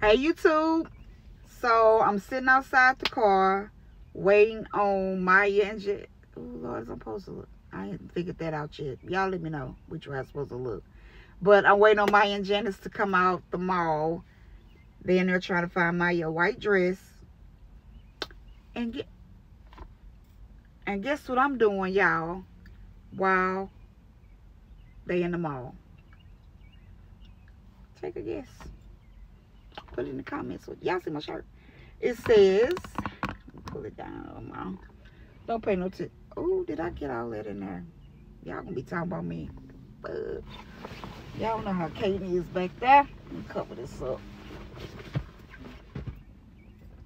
Hey YouTube. So I'm sitting outside the car waiting on Mya and J. Oh Lord, I'm supposed to look. I ain't figured that out yet. Y'all let me know which way I'm supposed to look. But I'm waiting on Mya and Janice to come out the mall. Then they're trying to find Mya a white dress. And get and guess what I'm doing, y'all? While they in the mall. Take a guess. Put in the comments. Y'all see my shirt? It says, pull it down. Mom. Don't pay no tip. Oh, did I get all that in there? Y'all gonna be talking about me. But Y'all know how Katie is back there. Let me cover this up.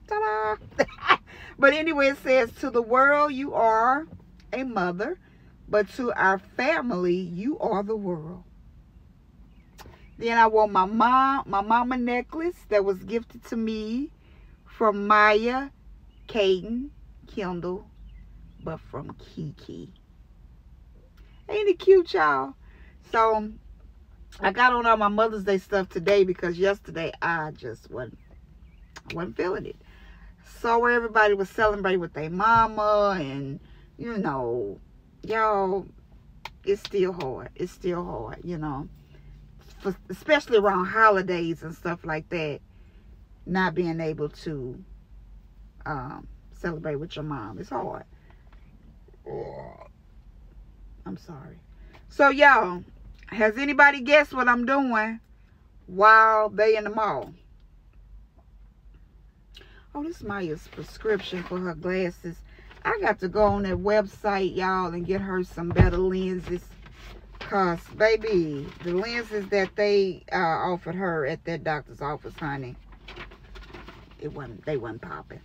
Ta-da! but anyway, it says, to the world you are a mother, but to our family you are the world. Then I wore my mom, my mama necklace that was gifted to me from Mya, Caden, Kendall, but from Kiki. Ain't it cute, y'all? So I got on all my Mother's Day stuff today because yesterday I just wasn't, wasn't feeling it. So everybody was celebrating with their mama and, you know, y'all, it's still hard. It's still hard, you know for, especially around holidays and stuff like that, not being able to um, celebrate with your mom. It's hard. I'm sorry. So, y'all, has anybody guessed what I'm doing while they in the mall? Oh, this is Mya's prescription for her glasses. I got to go on that website, y'all, and get her some better lenses Cause baby, the lenses that they uh, offered her at that doctor's office, honey, it wasn't they wasn't popping.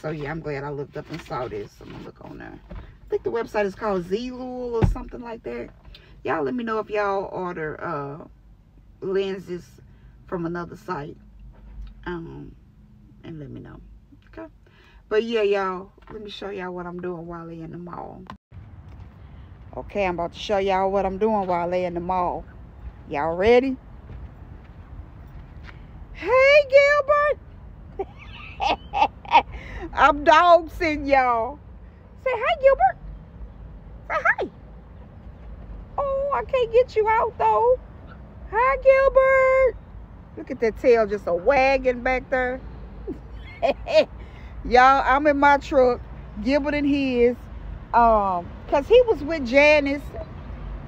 So yeah, I'm glad I looked up and saw this. I'm gonna look on there. I think the website is called Zelul or something like that. Y'all let me know if y'all order uh, lenses from another site. Um, and let me know. Okay. But yeah, y'all, let me show y'all what I'm doing while they in the mall. Okay, I'm about to show y'all what I'm doing while I lay in the mall. Y'all ready? Hey, Gilbert. I'm dog sitting y'all. Say hi, Gilbert. Say hi. Oh, I can't get you out, though. Hi, Gilbert. Look at that tail just a wagging back there. y'all, I'm in my truck. Gilbert and his um because he was with janice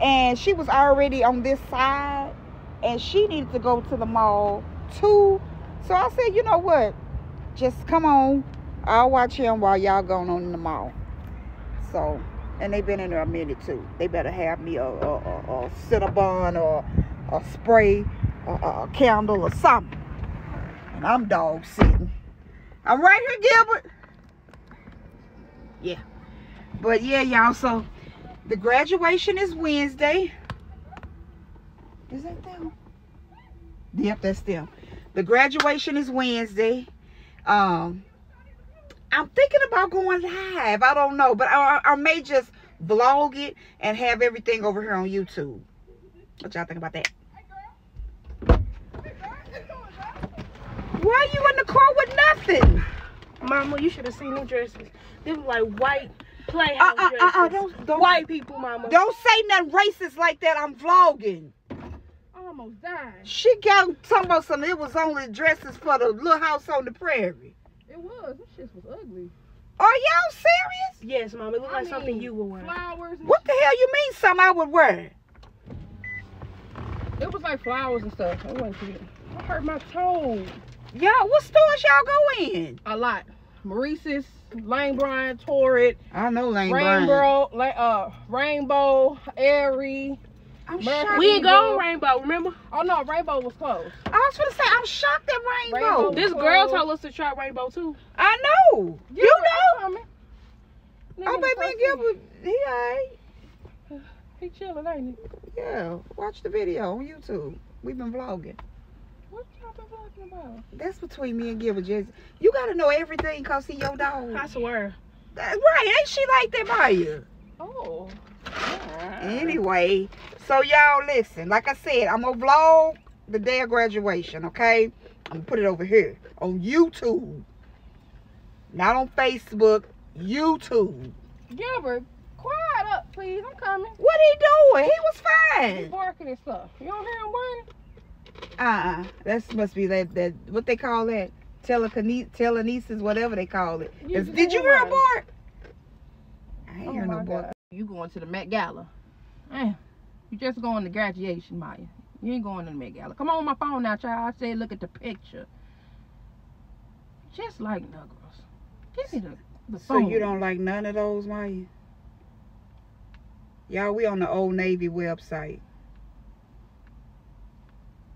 and she was already on this side and she needed to go to the mall too. So i said you know what? Just come on. I'll watch him while y'all going on in the mall. So and they've been in there a minute too. They better have me a, a, a, a cinnabon or a spray a, a candle or something. And i'm dog sitting. I'm right here gilbert. Yeah but yeah, y'all, so the graduation is Wednesday. Is that them? Yep, that's them. The graduation is Wednesday. Um, I'm thinking about going live. I don't know, but I, I may just vlog it and have everything over here on YouTube. What y'all think about that? Why are you in the car with nothing? Mama, you should have seen them dresses. They were like white playhouse uh, uh, uh, uh, don't, don't, White people, mama. Don't say nothing racist like that. I'm vlogging. I almost died. She got talking about something. It was only dresses for the little house on the prairie. It was. This shit was ugly. Are y'all serious? Yes, mom. It looked I like mean, something you would wear. Flowers. what the hell you mean something I would wear? It was like flowers and stuff. I wasn't I hurt my toe. Y'all, what stores y'all go in? A lot. Maurice's, Lane Bryant, Torrid. I know Lane Rainbow, Bryant. uh, Rainbow, Aerie. I'm shocked. We ain't go Rainbow, remember? Oh no, Rainbow was closed. I was gonna say I'm shocked at Rainbow. Rainbow this girl told us to try Rainbow too. I know. You, you know. Oh, baby Gilbert, he alright. He chilling, ain't he? Yeah. Watch the video on YouTube. We've been vlogging. What y'all been talking about? That's between me and Gilbert Jesse. You gotta know everything cause he your dog. I swear. That's right, ain't she like that by you? Oh. Yeah. Anyway, so y'all listen. Like I said, I'm gonna vlog the day of graduation, okay? I'm gonna put it over here on YouTube. Not on Facebook, YouTube. Gilbert, quiet up, please. I'm coming. What he doing? He was fine. barking and stuff. You don't hear him whining? Uh-uh. That must be that that what they call that telekine- telekinesis, whatever they call it. You did you hear a bark? I ain't Oh hear no bark. God. You going to the Met Gala? Eh, you just going to graduation, Mya. You ain't going to the Met Gala. Come on my phone now, child. I said look at the picture. Just like Negroes. Give me the, the So you don't like none of those, Mya? Y'all, we on the Old Navy website.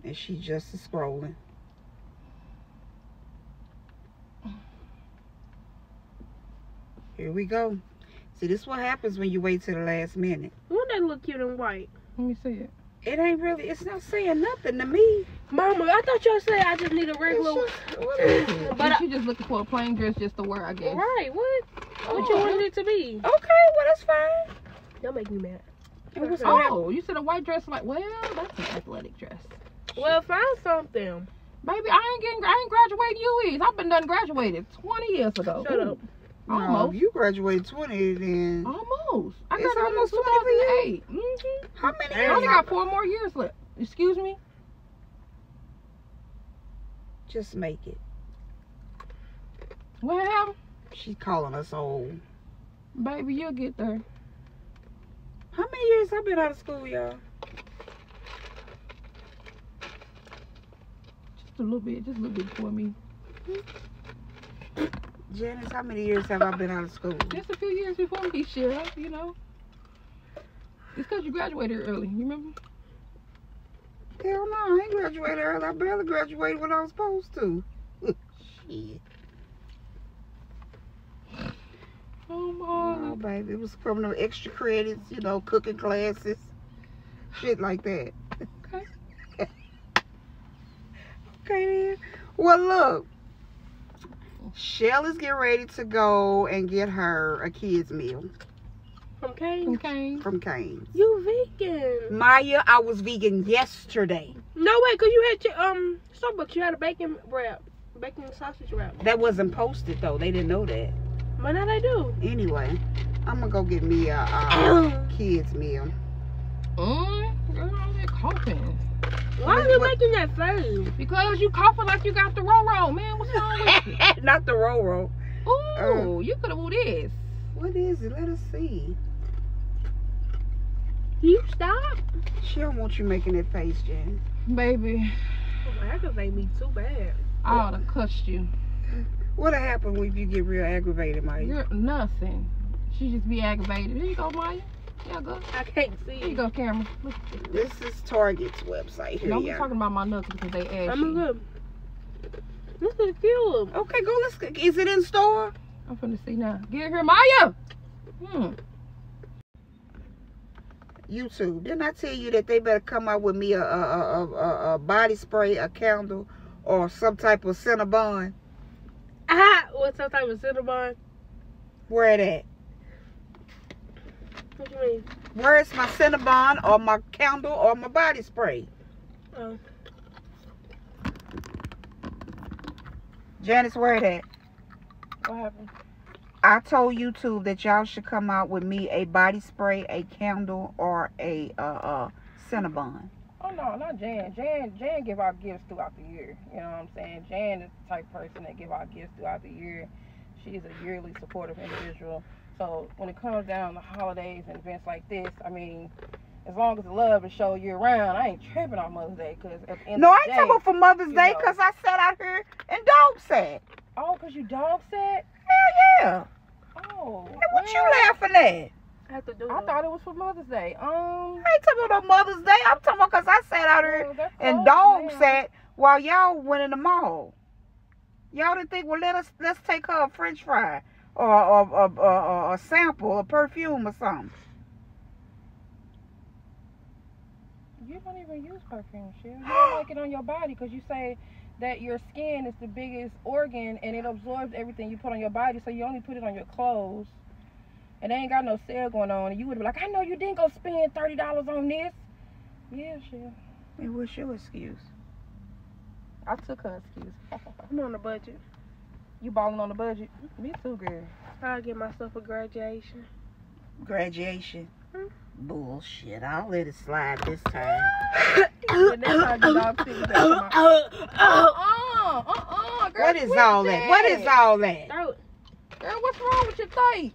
And she just is scrolling. Here we go. See, this what happens when you wait till the last minute. Wouldn't that look cute and white? Let me see it. It ain't really, it's not saying nothing to me. Mama, I thought y'all said I just need a regular. just, what is it? But But I- you just looking for a plain dress just to wear, I guess. Right, what? What you Oh. wanted it to be? Okay, well, that's fine. Don't make me mad. And what's Oh. gonna Oh, you said a white dress like well, that's an athletic dress. Well, find something. Baby, I ain't getting I ain't graduating you is. I've been done graduated twenty years ago. Shut up. No, Almost. you graduated 20 then. Almost. I It's graduated in almost 20 for you? 2008. Mm-hmm. How many I I only got four more years left. Excuse me? Just make it. What happened? She's calling us old. Baby, you'll get there. How many years I've been out of school, y'all? A little bit, just a little bit for me. Janice, how many years have I been out of school? Just a few years before me, Sheriff, you know. It's because you graduated early, you remember? Hell no, I ain't graduated early. I barely graduated when I was supposed to. Shit. Oh my. Oh, baby. It was from the extra credits, you know, cooking classes. Shit like that. Okay. Okay, then. Well, look. Chelle is getting ready to go and get her a kid's meal From Kane. Okay. from Cane's. You vegan? Mya, I was vegan yesterday. No way, cause you had your um Starbucks. You had a bacon wrap, bacon sausage wrap. That wasn't posted, though. They didn't know that. But now they do. Anyway, I'm going to go get me a, a kid's meal. Mm, girl, all that coughing. Why are you making that face? Because you coughing like you got the roll roll, man. What's wrong with you? Not the Roro. Ooh, um, you could have moved this. What is it? Let us see. You stop? She don't want you making that face, Jen. Baby, Oh, that could make me too bad. I ought to cuss you. What'll happen if you get real aggravated, Mya? You're nothing. She just be aggravated. Here you go, Mya. There you go. I can't see. Here you go, camera. This is Target's website. Here Don't you be talking about my nuts because they ask I'm you. good. This is cute. Okay, go. Let's. go. Is it in store? I'm finna see now. Get here, Mya. Hmm. YouTube. Didn't I tell you that they better come out with me a a, a, a, a body spray, a candle, or some type of Cinnabon? Ah, what some type of Cinnabon? Where it at? What you mean? Where is my Cinnabon or my candle or my body spray? Oh. Janice, where it at? What happened? I told YouTube that y'all should come out with me a body spray, a candle, or a uh, uh Cinnabon. Oh no, not Jan. Jan Jan give out gifts throughout the year. You know what I'm saying? Jan is the type of person that give out gifts throughout the year. She's a yearly supportive individual. So when it comes down to holidays and events like this, I mean, as long as the love is shown year round, I ain't tripping on Mother's Day because at the end No, of I the ain't day, talking about for Mother's Day because I sat out here and dog sat. oh, because you dog set. Hell yeah. Oh, Hey, what you laughing at? I have to do I it. thought it was for Mother's Day. Um, I ain't talking about Mother's Day. I'm talking about because I sat out here well, and close dog now. sat while y'all went in the mall. Y'all didn't think, well, let us let's take her a French fry or or, or, or, or a sample, a perfume or something. You don't even use perfume, shit. You don't like it on your body because you say that your skin is the biggest organ and it absorbs everything you put on your body, so you only put it on your clothes. And they ain't got no sale going on. And you would be like, I know you didn't go spend thirty dollars on this. Yeah, shit. Hey, what's your excuse? I took her excuse. I'm on a budget. You balling on the budget? Me too, girl. I'll get myself a graduation. Graduation. Hmm. Bullshit. I'll let it slide this time. The next time you dog sick, you better come out. Uh-uh, uh-uh, girl. What is all that? What is all that? Throat. Girl, what's wrong with your thing?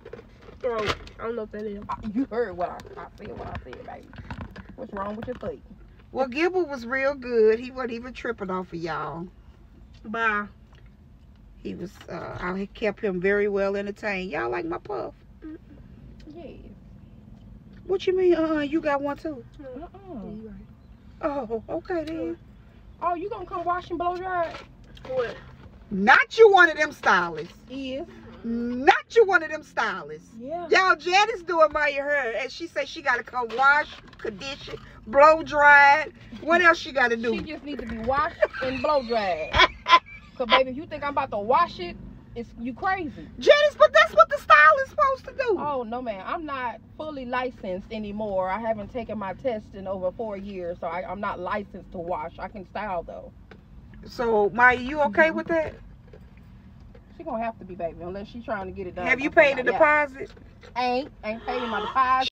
Throat. I don't know what that is. You heard what I, I said, what I said, baby. What's wrong with your feet? Well, Gilbert was real good. He wasn't even tripping off of y'all. Bye. He was, uh, I kept him very well entertained. Y'all like my puff? Yeah. What you mean? Uh, you got one too? Uh-uh. Oh, okay then. Oh, you gonna come wash and blow dry? What? Not you one of them stylists. Is. Not you one of them stylists. Yeah. Y'all, Janice doing my hair, and she said she got to come wash, condition, blow dry. What else she got to do? She just needs to be washed and blow dried. Cause baby, if you think I'm about to wash it, it's you crazy. Janice, but that's what the style is supposed to do. Oh no, man, I'm not fully licensed anymore. I haven't taken my test in over four years, so I, I'm not licensed to wash. I can style though. So, Mya, you okay with that? She gonna have to be baby unless she's trying to get it done. Have you paid the deposit? Ain't ain't paid my deposit.